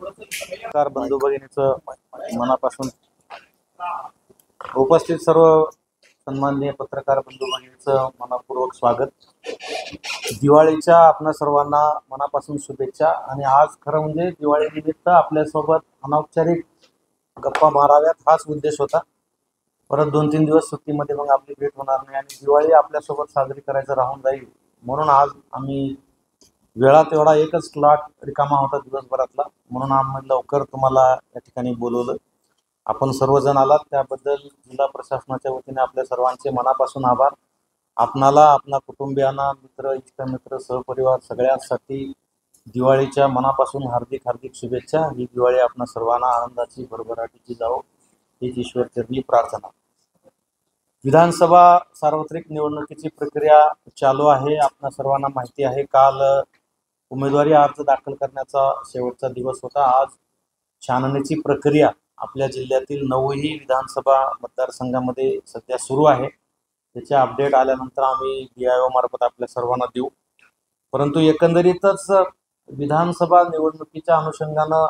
पत्रकार बंधू भगिनीचं मनापासून उपस्थित सर्व सन्माननीय पत्रकार बंधू भगिनीचं मनापूर्वक स्वागत. दिवाळीच्या आपल्या सर्वांना मनापासून शुभेच्छा आणि आज खरं म्हणजे दिवाळी निमित्त आपल्यासोबत अनौपचारिक गप्पा माराव्यात हाच उद्देश होता. परत दोन तीन दिवस सुट्टीमध्ये मग आपली भेट होणार नाही आणि दिवाळी आपल्यासोबत साजरी करायचं राहून जाईल. म्हणून आज आम्ही वेळात एवढा एकच स्लॉट रिकामा होता दिवसभरातला. म्हणून आम्ही लवकर तुम्हाला या ठिकाणी बोलवलं. आपण सर्वजण आलात त्याबद्दल जिल्हा प्रशासनाच्या वतीने आपल्या सर्वांचे मनापासून आभार. आपणाला आपल्या कुटुंबियांना मित्र इष्टमित्र सहपरिवार सगळ्यांसाठी दिवाळीच्या मनापासून हार्दिक हार्दिक शुभेच्छा. ही दिवाळी आपणा सर्वांना आनंदाची भरभराटीची जावो. हीच ईश्वरचरणी प्रार्थना. विधानसभा सार्वत्रिक निवडणुकीची प्रक्रिया चालू आहे. आपणा सर्वांना माहिती आहे काल उमेदवारी अर्ज दाखल करण्याचा शेवटचा दिवस होता. आज छाननीची प्रक्रिया आपल्या जिल्ह्यातील नऊही विधानसभा मतदारसंघामध्ये सध्या सुरू आहे. त्याचे अपडेट आल्यानंतर आम्ही डी आय मार्फत आपल्या सर्वांना देऊ. परंतु एकंदरीतच विधानसभा निवडणुकीच्या अनुषंगानं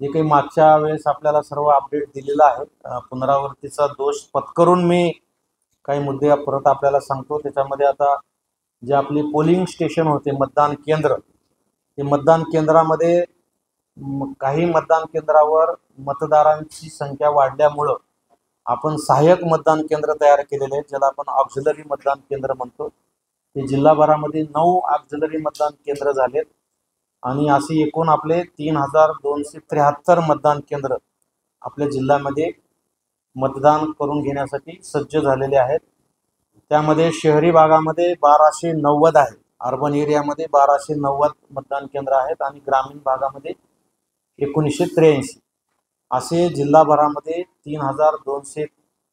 जे काही मागच्या वेळेस आपल्याला सर्व अपडेट दिलेलं आहे पुनरावृत्तीचा दोष पत्करून मी काही मुद्दे परत आपल्याला सांगतो. त्याच्यामध्ये आता जे आपली पोलिंग स्टेशन होते मतदान केंद्र ते मतदान केंद्रामध्ये काही मतदान केंद्रावर मतदारांची संख्या वाढल्यामुळं आपण सहाय्यक मतदान केंद्र तयार केलेले आहेत ज्याला आपण ऑक्झिलरी मतदान केंद्र म्हणतो. ते जिल्हाभरामध्ये नऊ ऑक्झिलरी मतदान केंद्र झालेत आणि असे एकूण आपले तीन हजार दोनशे त्र्याहत्तर मतदान केंद्र आपल्या जिल्ह्यामध्ये मतदान करून घेण्यासाठी सज्ज झालेले आहेत. त्यामध्ये शहरी भागामध्ये बाराशे नव्वद आहे अर्बन एरियामध्ये बाराशे नव्वद मतदान केंद्र आहेत आणि ग्रामीण भागामध्ये एकोणीसशे त्र्याऐंशी. असे जिल्हाभरामध्ये तीन हजार दोनशे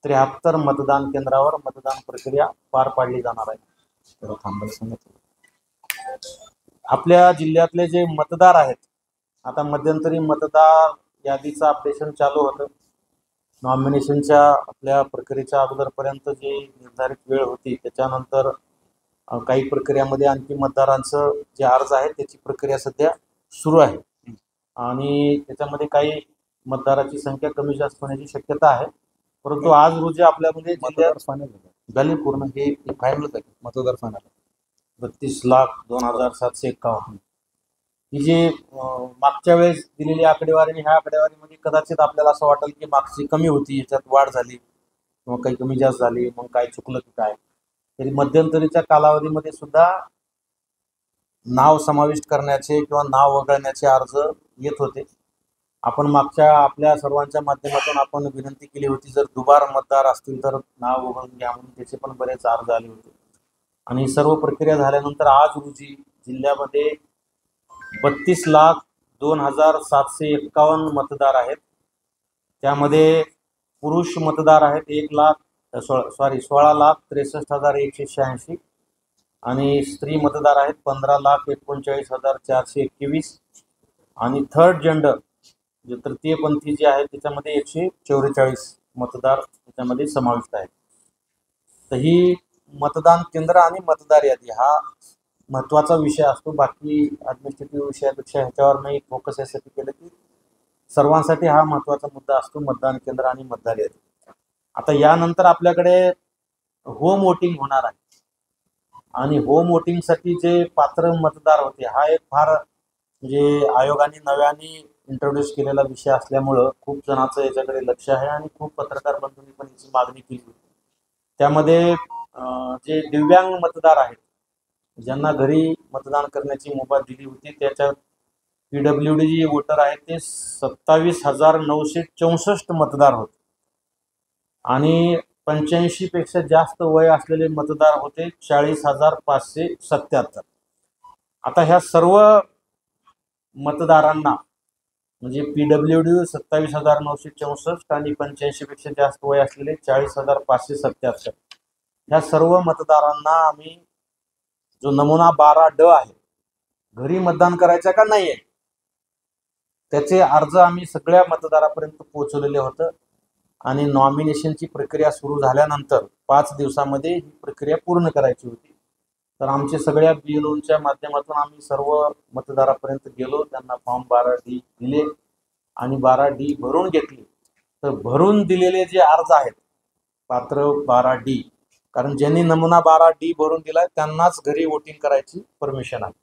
त्र्याहत्तर मतदान केंद्रावर मतदान प्रक्रिया पार पाडली जाणार आहे. आपल्या जिल्ह्यातले जे मतदार आहेत आता मध्यंतरी मतदार यादीचं अपडेशन चालू होतं. नॉमिनेशनच्या आपल्या प्रक्रियेच्या अगोदरपर्यंत जी निर्धारित वेळ होती त्याच्यानंतर काही प्रक्रियामध्ये आणखी मतदारांचं जे अर्ज आहे त्याची प्रक्रिया सध्या सुरू आहे. आणि त्याच्यामध्ये काही मतदाराची संख्या कमी जास्त होण्याची शक्यता आहे. परंतु आज रोजी आपल्यामध्ये मतदार फायनल झाली. पूर्ण हे फायनलच आहे मतदार फायनल. बत्तीस लाख दोन हजार सातशे एक्कावन्न ही जी मागच्या वेळेस दिलेली आकडेवारी आणि ह्या आकडेवारीमध्ये कदाचित आपल्याला असं वाटेल की मागची कमी होती याच्यात वाढ झाली. किंवा काही कमी जास्त झाली मग काय चुकलं की काय? तरी मध्यंतरीच्या कालावधीमध्ये सुद्धा नाव समाविष्ट करण्याचे किंवा नाव वगळण्याचे अर्ज येत होते. आपण मागच्या आपल्या सर्वांच्या माध्यमातून आपण विनंती केली होती जर दुबार मतदार असतील तर नाव वगळून घ्या म्हणून त्याचे पण बरेच अर्ज आले होते. आणि सर्व प्रक्रिया झाल्यानंतर आज रोजी जिल्ह्यामध्ये बत्तीस लाख दोन हजार सातशे एक्कावन्न मतदार आहेत. त्यामध्ये पुरुष मतदार आहेत एक लाख सॉरी सोळा लाख त्रेसष्ट हजार एकशे शहाऐंशी. आणि स्त्री मतदार आहेत पंधरा लाख एकोणचाळीस हजार चारशे एकवीस. आणि थर्ड जेंडर जे तृतीयपंथी जे आहे त्याच्यामध्ये एकशे चौवेचाळीस मतदार त्याच्यामध्ये समाविष्ट आहेत. तर ही मतदान केंद्र आणि मतदार यादी हा महत्त्वाचा विषय असतो. बाकी ॲडमिनिस्ट्रेटिव्ह विषयापेक्षा ह्याच्यावर मी फोकस यासाठी केलं की सर्वांसाठी हा महत्त्वाचा मुद्दा असतो मतदान केंद्र आणि मतदार यादी. आता यानंतर आपल्याकडे होम वोटिंग होणार आहे. आणि होम वोटिंगसाठी जे पात्र मतदार होते हा एक फार म्हणजे आयोगाने नव्याने इंट्रोड्यूस केलेला विषय असल्यामुळं खूप जणांचं याच्याकडे लक्ष आहे आणि खूप पत्रकार बंधूंनी पण याची मागणी केली होती. त्यामध्ये जे दिव्यांग मतदार आहेत ज्यांना घरी मतदान करण्याची मुभा दिली होती त्याच्यात पी डब्ल्यू डी जे वोटर आहेत ते सत्तावीस हजार नऊशे चौसष्ट मतदार होते. आणि पंच्याऐंशी पेक्षा जास्त वय असलेले मतदार होते चाळीस हजार पाचशे सत्याहत्तर. आता ह्या सर्व मतदारांना म्हणजे पी डब्ल्यू डी सत्तावीस हजार नऊशे चौसष्ट आणि पंच्याऐंशी पेक्षा जास्त वय असलेले चाळीस हजार पाचशे सत्याहत्तर. ह्या सर्व मतदारांना आम्ही जो नमुना बारा ड आहे घरी मतदान करायचं का नाही आहे त्याचे अर्ज आम्ही सगळ्या मतदारापर्यंत पोहोचवलेले होतं. आणि नॉमिनेशनची प्रक्रिया सुरू झाल्यानंतर पाच दिवसामध्ये ही प्रक्रिया पूर्ण करायची होती. तर आमचे सगळ्या बीएलओच्या माध्यमातून आम्ही सर्व मतदारापर्यंत गेलो. त्यांना फॉर्म बारा डी दिले आणि बारा डी भरून घेतली. तर भरून दिलेले जे अर्ज आहेत पात्र बारा डी कारण ज्यांनी नमुना बारा डी भरून दिलाय त्यांनाच घरी वोटिंग करायची परमिशन आहे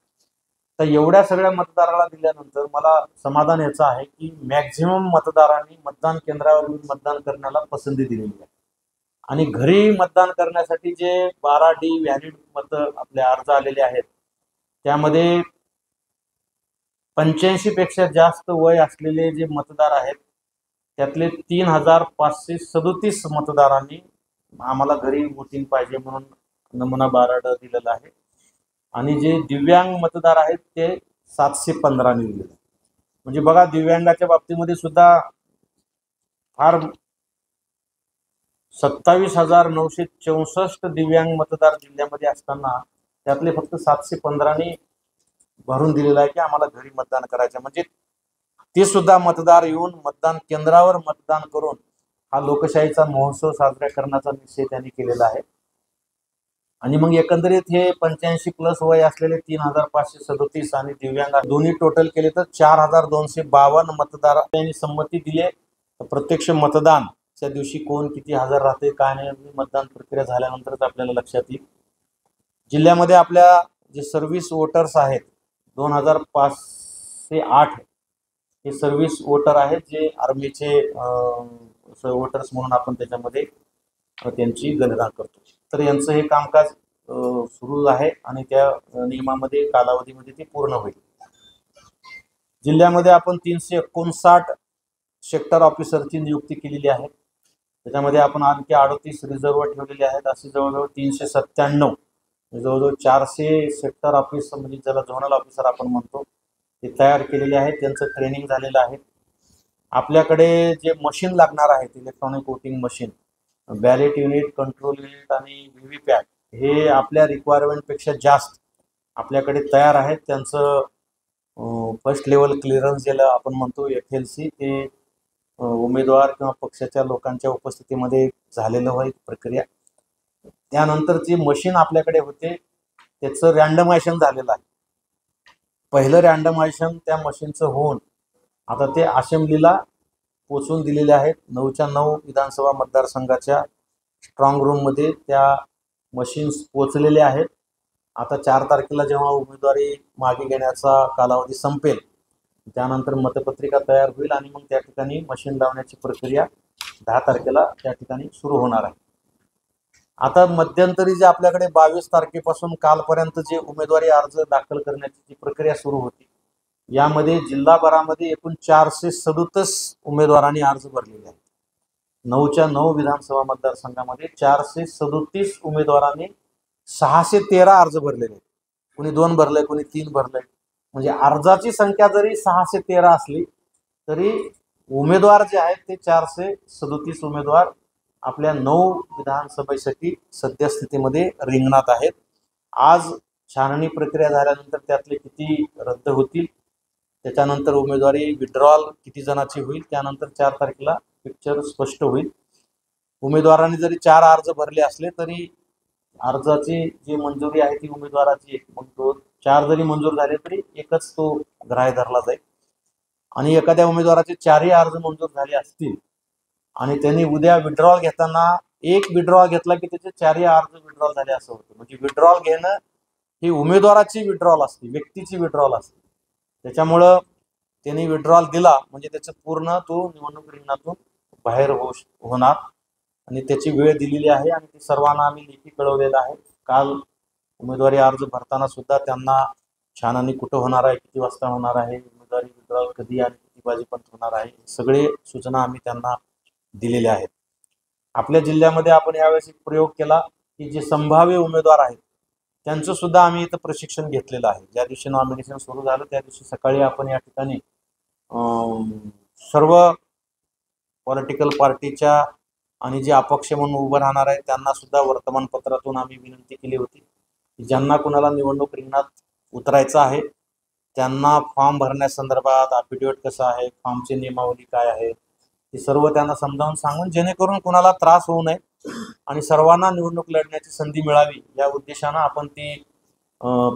तर एवढ्या सगळ्या मतदाराला दिल्यानंतर मला समाधान याचं आहे की मॅक्झिमम मतदारांनी मतदान केंद्रावर येऊन मतदान करण्याला पसंती दिलेली आहे. आणि घरी मतदान करण्यासाठी जे बारा डी व्हॅलिड मत आपले अर्ज आलेले आहेत त्यामध्ये पंच्याऐंशी पेक्षा जास्त वय असलेले जे मतदार आहेत त्यातले तीन हजार पाचशे सदोतीस मतदारांनी आम्हाला घरी वोटिंग पाहिजे म्हणून नमुना बारा ड दिलेला आहे. आणि जे दिव्यांग मतदार आहेत ते सातशे पंधराने दिलेले म्हणजे बघा दिव्यांगाच्या बाबतीमध्ये सुद्धा फार सत्तावीस हजार नऊशे चौसष्ट दिव्यांग मतदार जिल्ह्यामध्ये असताना त्यातले फक्त सातशे पंधराने भरून दिलेलं आहे की आम्हाला घरी मतदान करायचं म्हणजे ते सुद्धा मतदार येऊन मतदान केंद्रावर मतदान करून हा लोकशाहीचा महोत्सव साजरा करण्याचा निश्चय त्यांनी केलेला आहे. आणि मग एकंदरीत हे पंच्याऐंशी प्लस वय असलेले तीन हजार पाचशे सदतीस आणि दिव्यांग दोन्ही टोटल केले तर चार हजार दोनशे बावन्न मतदार त्यांनी संमती दिली प्रत्यक्ष मतदानच्या दिवशी कोण किती हजर राहते काय नाही मतदान प्रक्रिया झाल्यानंतरच आपल्याला लक्षात येईल. जिल्ह्यामध्ये आपल्या जे सर्व्हिस वोटर्स आहेत दोन हजार पाचशे आठ हे सर्व्हिस वोटर आहेत जे आर्मीचे वोटर्स म्हणून आपण त्याच्यामध्ये त्यांची गणना करतो. तर यांचं हे कामकाज सुरू आहे आणि त्या नियमामध्ये कालावधीमध्ये ते पूर्ण होईल. जिल्ह्यामध्ये आपण तीनशे एकोणसाठ सेक्टर ऑफिसरची नियुक्ती केलेली आहे. त्याच्यामध्ये आपण आणखी अडतीस रिझर्व्ह ठेवलेले आहेत. असे जवळजवळ तीनशे सत्त्याण्णव म्हणजे जवळजवळ चारशे सेक्टर ऑफिस म्हणजे ज्याला झोनल ऑफिसर आपण म्हणतो ते तयार केलेले आहेत. त्यांचं ट्रेनिंग झालेलं आहे. आपल्याकडे जे मशीन लागणार आहेत electronic voting machine ballot unit control unit आणि व्ही व्ही पॅट हे आपल्या रिक्वायरमेंटपेक्षा जास्त आपल्याकडे तयार आहेत. त्यांचं फर्स्ट लेवल क्लिअरन्स ज्याला आपण म्हणतो एफ एल सी ते उमेदवार किंवा पक्षाच्या लोकांच्या उपस्थितीमध्ये झालेलं होईल प्रक्रिया. त्यानंतर जे मशीन आपल्याकडे होते त्याचं रँडमायझेशन झालेलं आहे. पहिलं रँडमायझेशन त्या मशीनचं होऊन आता ते असेंब्लीला पोचवून दिलेले आहेत. नऊच्या नऊ विधानसभा मतदारसंघाच्या स्ट्रॉंग रूममध्ये त्या मशीन्स पोचलेल्या आहेत. आता चार तारखेला जेव्हा उमेदवारी मागे घेण्याचा कालावधी संपेल त्यानंतर मतपत्रिका तयार होईल आणि मग त्या ठिकाणी मशीन लावण्याची प्रक्रिया दहा तारखेला त्या ठिकाणी सुरू होणार आहे. आता मध्यंतरी जे आपल्याकडे बावीस तारखेपासून कालपर्यंत जे उमेदवारी अर्ज दाखल करण्याची जी प्रक्रिया सुरू होती यामध्ये जिल्हाभरामध्ये एकूण चारशे सदुतीस उमेदवारांनी अर्ज भरलेले आहेत. नऊच्या नऊ विधानसभा मतदारसंघामध्ये चारशे सदुतीस उमेदवारांनी सहाशे तेरा अर्ज भरलेले आहेत. कुणी दोन भरलंय कुणी तीन भरलंय. म्हणजे अर्जाची संख्या जरी सहाशे तेरा असली तरी उमेदवार जे आहेत ते चारशे सदोतीस उमेदवार आपल्या नऊ विधानसभेसाठी सद्यस्थितीमध्ये रिंगणात आहेत. आज छाननी प्रक्रिया झाल्यानंतर त्यातले किती रद्द होतील त्याच्यानंतर उमेदवारी विड्रॉल किती जणाची होईल त्यानंतर चार तारखेला पिक्चर स्पष्ट होईल. उमेदवारांनी जरी चार अर्ज भरले असले तरी अर्जाची जी मंजुरी आहे ती उमेदवाराची मग तो चार जरी मंजूर झाले तरी एकच तो ग्राह्य धरला जाईल. आणि एखाद्या उमेदवाराचे चारही अर्ज मंजूर झाले असतील आणि त्यांनी उद्या विड्रॉल घेताना एक विड्रॉल घेतला की त्याचे चारही अर्ज विड्रॉल झाले असं होतं. म्हणजे विड्रॉल घेणं ही उमेदवाराची विड्रॉल असते व्यक्तीची विड्रॉल असते. त्याच्यामुळं त्यांनी विड्रॉल दिला. म्हणजे त्याचं पूर्ण तो निवडणूक रिंगणातून बाहेर हो होणार. आणि त्याची वेळ दिलेली आहे आणि ती सर्वांना आम्ही लेखी कळवलेलं आहे. काल उमेदवारी अर्ज भरताना सुद्धा त्यांना छान आणि कुठं होणार आहे किती वाजता होणार आहे उमेदवारी विड्रॉल कधी आणि किती बाजीपर्यंत होणार आहे सगळे सूचना आम्ही त्यांना दिलेल्या आहेत. आपल्या जिल्ह्यामध्ये आपण यावेळेस एक प्रयोग केला की जे संभाव्य उमेदवार आहेत त्यांचं सुद्धा आम्ही इथं प्रशिक्षण घेतलेलं आहे. ज्या दिवशी नॉमिनेशन सुरू झालं त्या दिवशी सकाळी आपण या ठिकाणी सर्व पॉलिटिकल पार्टीच्या आणि जे अपक्ष म्हणून उभं राहणार आहे त्यांना सुद्धा वर्तमानपत्रातून आम्ही विनंती केली होती की ज्यांना कुणाला निवडणूक रिंगणात उतरायचं आहे त्यांना फॉर्म भरण्यासंदर्भात अफिडेविट कसं आहे फॉर्मची नियमावली काय आहे हे सर्व त्यांना समजावून सांगून जेणेकरून कुणाला त्रास होऊ नये. आणि सर्वांना निवडणूक लढण्याची संधी मिळावी या उद्देशानं आपण ती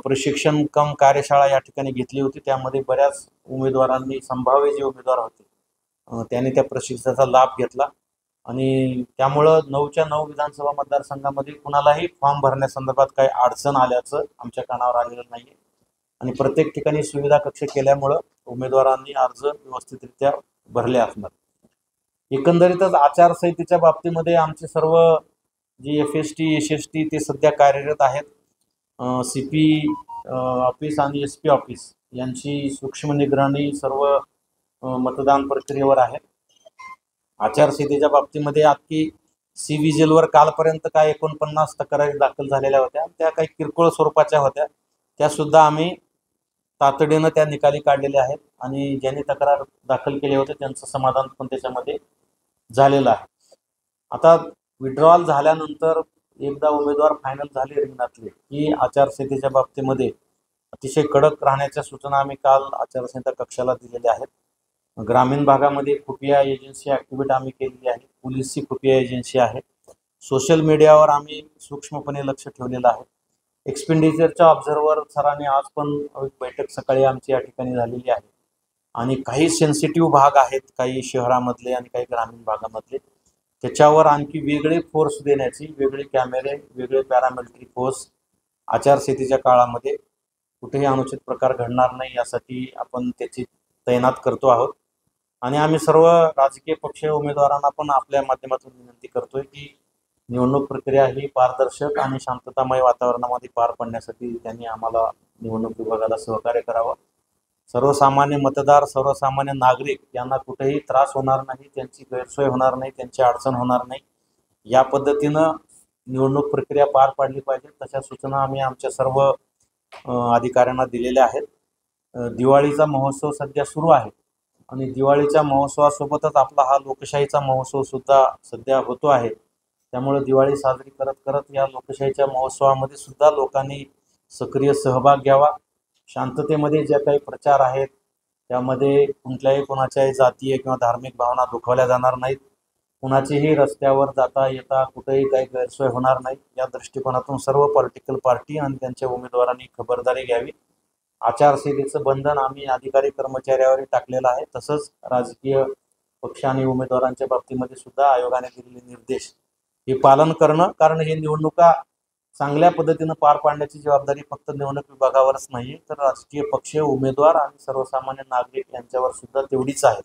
प्रशिक्षण कम कार्यशाळा या ठिकाणी घेतली होती. त्यामध्ये बऱ्याच उमेदवारांनी संभाव्य जे उमेदवार होते त्याने त्या प्रशिक्षणाचा लाभ घेतला. आणि त्यामुळं नऊच्या नऊ विधानसभा मतदारसंघामध्ये कुणालाही फॉर्म भरण्यासंदर्भात काही अडचण आल्याचं आमच्या कानावर आलेलं नाही आणि प्रत्येक ठिकाणी सुविधा कक्ष केल्यामुळं उमेदवारांनी अर्ज व्यवस्थितरित्या भरले असणार. एकंदरीतच आचारसंहितेच्या बाबतीमध्ये आमचे सर्व G F S T S S T ते सध्या कार्यरत आहेत. सी पी ऑफिस आणि एस पी ऑफिस यांची सूक्ष्म निगराणी सर्व मतदान प्रक्रियेवर आहे आचारसंहितेच्या बाबतीमध्ये अख्खी सी विजिलवर कालपर्यंत काय एकोणपन्नास तक्रारी दाखल झालेल्या होत्या. त्या काही किरकोळ स्वरूपाच्या होत्या. त्या सुद्धा आम्ही तातडीनं त्या निकाली काढलेल्या आहेत आणि ज्यांनी तक्रार दाखल केले होते त्यांचं समाधान पण त्याच्यामध्ये झालेलं आहे. आता विड्रॉल झाल्यानंतर एकदा उमेदवार फायनल झाले रिंगणातले. की आचारसंहितेच्या बाबतीमध्ये अतिशय कडक राहण्याच्या सूचना आम्ही काल आचारसंहिता कक्षाला दिलेल्या आहेत. ग्रामीण भागामध्ये खुफिया एजन्सी ॲक्टिव्हिट आम्ही केलेली आहे. पोलीसची खुफिया एजन्सी आहे. सोशल मीडियावर आम्ही सूक्ष्मपणे लक्ष ठेवलेलं आहे. एक्सपेंडिचरच्या ऑब्झर्वर सरांनी आज पण एक बैठक सकाळी आमची या ठिकाणी झालेली आहे. आणि काही सेन्सिटिव्ह भाग आहेत काही शहरामधले आणि काही ग्रामीण भागामधले. त्याच्यावर आणखी वेगळे फोर्स देण्याची वेगळे कॅमेरे वेगळे पॅरामिलिटरी फोर्स आचारसंहितेच्या काळामध्ये कुठेही अनुचित प्रकार घडणार नाही यासाठी आपण त्याची तैनात करतो आहोत. आणि आम्ही सर्व राजकीय पक्ष उमेदवारांना पण आपल्या माध्यमातून विनंती करतोय की निवडणूक प्रक्रिया ही पारदर्शक आणि शांततामय वातावरणामध्ये पार पडण्यासाठी त्यांनी आम्हाला निवडणूक विभागाला सहकार्य करावं. सर्वसामान्य मतदार सर्वसामान्य नागरिक यांना कुठेही त्रास होणार नाही त्यांची गैरसोय होणार नाही त्यांची अडचण होणार नाही. या पद्धतीनं निवडणूक प्रक्रिया पार पाडली पाहिजे. तशा सूचना आम्ही आमच्या सर्व अधिकाऱ्यांना दिलेल्या आहेत. दिवाळीचा महोत्सव सध्या सुरू आहे आणि दिवाळीच्या महोत्सवासोबतच आपला हा लोकशाहीचा महोत्सव सुद्धा सध्या होतो आहे. त्यामुळे दिवाळी साजरी करत करत या लोकशाहीच्या महोत्सवामध्ये सुद्धा लोकांनी सक्रिय सहभाग घ्यावा. शांततेमध्ये ज्या काही प्रचार आहेत त्यामध्ये कुठल्याही कोणाच्याही जातीय किंवा धार्मिक भावना दुखावल्या जाणार नाहीत. कुणाचीही रस्त्यावर जाता येता कुठेही काही गैरसोय होणार नाही. या दृष्टिकोनातून सर्व पॉलिटिकल पार्टी आणि त्यांच्या उमेदवारांनी खबरदारी घ्यावी. आचारसंहितेचं बंधन आम्ही अधिकारी कर्मचाऱ्यावरही टाकलेलं आहे. तसंच राजकीय पक्ष आणि उमेदवारांच्या बाबतीमध्ये सुद्धा आयोगाने दिलेले निर्देश. हे पालन करणं कारण हे निवडणुका चांगल्या पद्धतीनं पार पाडण्याची जबाबदारी फक्त निवडणूक विभागावरच नाही तर राजकीय पक्ष उमेदवार आणि सर्वसामान्य नागरिक यांच्यावर सुद्धा तेवढीच आहे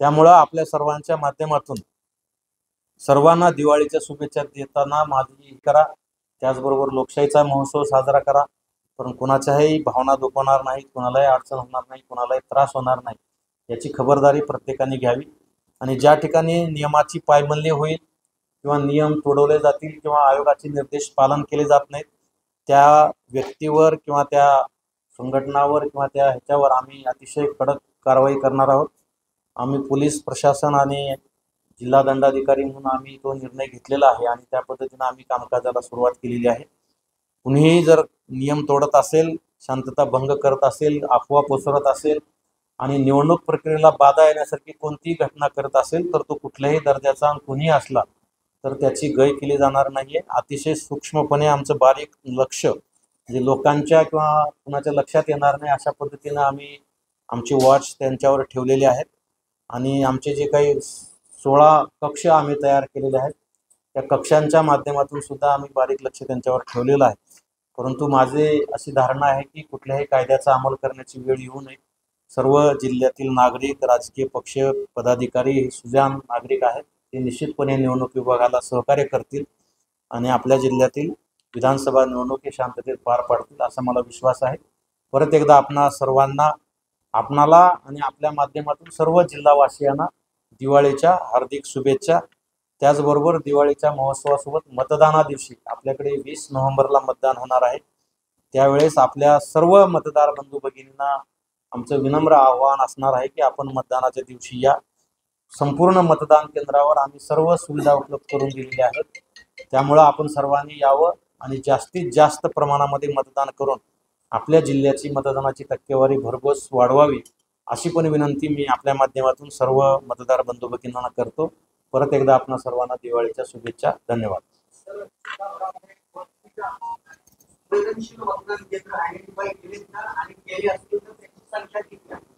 त्यामुळं आपल्या सर्वांच्या माध्यमातून सर्वांना दिवाळीच्या शुभेच्छा देताना माझी करा. त्याचबरोबर लोकशाहीचा महोत्सव साजरा करा. पण कुणाच्याही भावना दुखवणार नाहीत कुणालाही अडचण होणार नाही कुणालाही त्रास होणार नाही याची खबरदारी प्रत्येकाने घ्यावी. आणि ज्या ठिकाणी नियमाची पायमल्ली होईल किंवा नियम तोडवले जातील किंवा आयोगाचे निर्देश पालन केले जात नाहीत त्या व्यक्तीवर किंवा त्या संघटनावर किंवा त्या ह्याच्यावर आम्ही अतिशय कडक कारवाई करणार आहोत. आम्ही पोलीस प्रशासन आणि जिल्हा दंडाधिकारी म्हणून आम्ही तो निर्णय घेतलेला आहे आणि त्या पद्धतीनं आम्ही कामकाजाला सुरुवात केलेली आहे. कुणीही जर नियम तोडत असेल शांतता भंग करत असेल अफवा पसरत असेल आणि निवडणूक प्रक्रियेला बाधा येण्यासारखी कोणतीही घटना करत असेल तर तो कुठल्याही दर्जाचा कुणीही असला तर त्याची गय केली जाणार नाहीये. अतिशय सूक्ष्मपणे आमचं बारीक लक्ष म्हणजे लोकांच्या किंवा कुणाच्या लक्षात येणार नाही अशा पद्धतीनं आम्ही आमची वॉच त्यांच्यावर ठेवलेली आहेत. आणि आमचे जे काही सोळा कक्ष आम्ही तयार केलेले आहेत त्या कक्षांच्या माध्यमातून सुद्धा आम्ही बारीक लक्ष त्यांच्यावर ठेवलेलं आहे. परंतु माझे अशी धारणा आहे की कुठल्याही कायद्याचा अंमल करण्याची वेळ येऊ नये. सर्व जिल्ह्यातील नागरिक राजकीय पक्ष पदाधिकारी हे नागरिक आहेत. ते निश्चितपणे निवडणूक विभागाला सहकार्य करतील आणि आपल्या जिल्ह्यातील विधानसभा निवडणूक हे शांततेत पार पाडतील असा मला विश्वास आहे. परत एकदा आपणा सर्वांना आपणाला आणि आपल्या माध्यमातून सर्व जिल्हावासियांना दिवाळीच्या हार्दिक शुभेच्छा. त्याचबरोबर दिवाळीच्या महोत्सवासोबत मतदाना दिवशी आपल्याकडे वीस नोव्हेंबरला मतदान होणार आहे. त्यावेळेस आपल्या सर्व मतदार बंधू भगिनींना आमचं विनम्र आव्हान असणार आहे की आपण मतदानाच्या दिवशी या. संपूर्ण मतदान केंद्रावर आम्ही सर्व सुविधा उपलब्ध करून दिलेल्या आहेत. त्यामुळं आपण सर्वांनी यावं आणि जास्तीत जास्त प्रमाणामध्ये मतदान करून आपल्या जिल्ह्याची मतदानाची टक्केवारी भरघोस वाढवावी अशी पण विनंती मी आपल्या माध्यमातून सर्व मतदार बंधू भगिनींना करतो. परत एकदा आपणा सर्वांना दिवाळीच्या शुभेच्छा. धन्यवाद. संवेदनशील मतदान केंद्र आयडेंटिफाय आणि असतील तर त्याची संख्या किती आहे?